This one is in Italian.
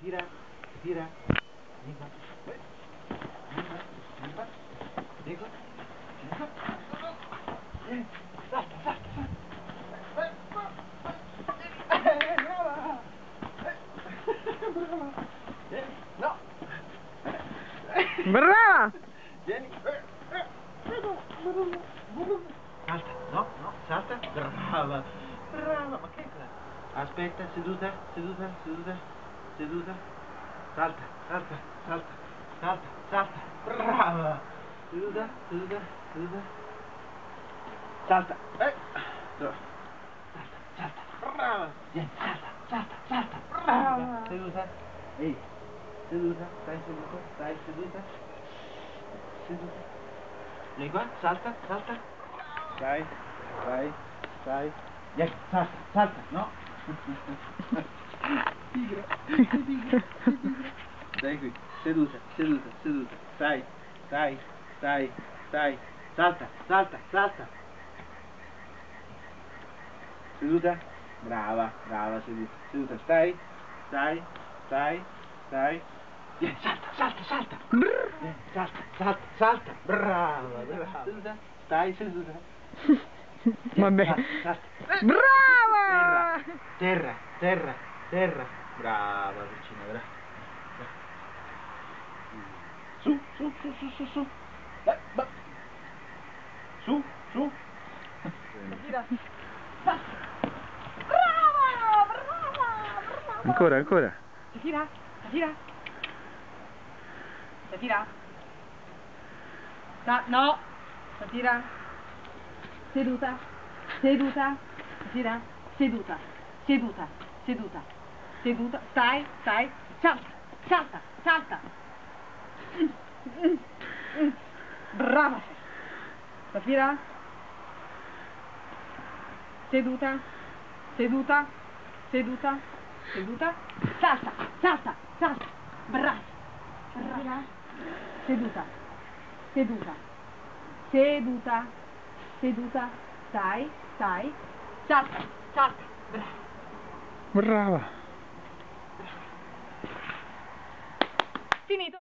tira, tira. Vieni qua. Vieni qua. Vieni. Salta, salta, salta. Eh. Eh, brava. Eh, brava. Vieni. No. Brava! Vieni. Eh, eh. Salta, no, no, salta. Brava. Brava, ma che è Aspetta, seduta, seduta, seduta, seduta. Salta, salta, salta, salta, salta. Brava. Seduta, seduta, seduta. Salta. Eh. No. Salta, salta. Brava. Vieni, salta, salta, salta. Brava. Seduta. Ehi. Seduta, stai seduta, stai seduta. Seduta. Vieni qua, salta, salta. Stai, stai, stai. Vieni, salta, salta, no? Pigra, sei pigra, sei pigra. Stai qui, seduta, seduta, seduta. Stai, stai, stai, stai. Salta, salta, salta. Seduta? Brava, brava, seduta. Seduta, stai, stai, stai, stai. Vieni, salta, salta, salta. Vieni, salta, salta, salta. Brava, brava. Seduta, stai seduta. Vieni, Vabbè. salta, salta. Brava! Terra, terra, terra. Brava, vicina, brava. Su, su, su, su, su, su. Eh, ba- Su, su. Ancora, ancora. Safira, Safira. Safira. Sa- no. Safira. Seduta. Seduta. Safira. Seduta. Seduta. Seduta. Seduta. Stai, stai. Salta. Salta. Salta. Brava. Safira. Seduta. Seduta. Seduta. Seduta. Salta. Salta. Salta. Brava. Brava. Seduta. Seduta. Seduta. Seduta. Stai. Stai. Salta. Salta. Brava. Brava. Finito.